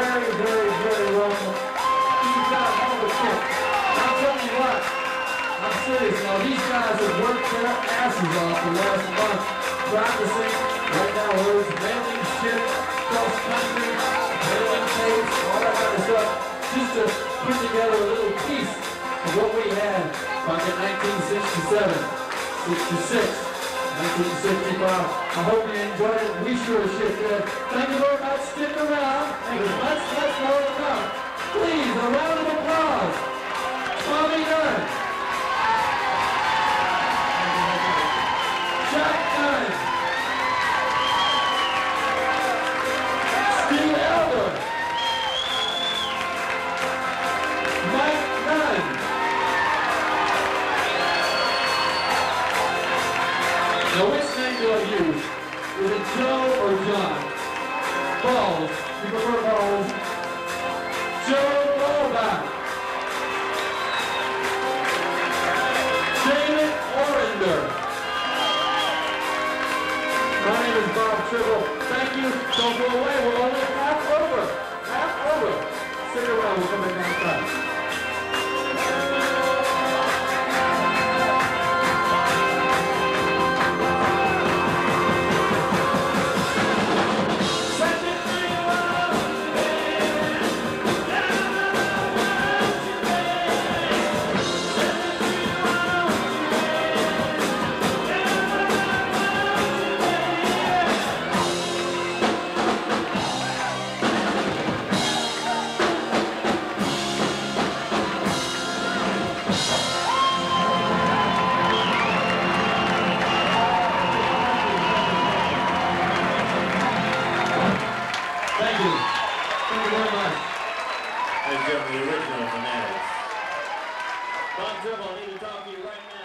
very, very, very welcome. He's got all the kick. I'll tell you what, I'm serious now. These guys have worked their asses off the last month practicing. Right now, there's mailing shit, cross country, mailing tapes, all that kind of stuff, just to put together a little piece of what we had back in 1967, 66. 1965. I hope you enjoyed it. We sure as shit did. Thank you very much. Stick around. Thank you. Now which name do I use? Is it Joe or John? Balls. You prefer balls? Joe Tribble. Thank you. Don't go away. We're only from the original Fanatics. Bob Tribble, I need to talk to you right now.